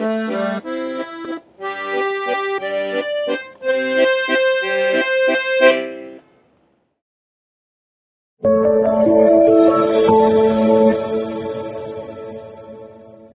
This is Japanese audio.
Música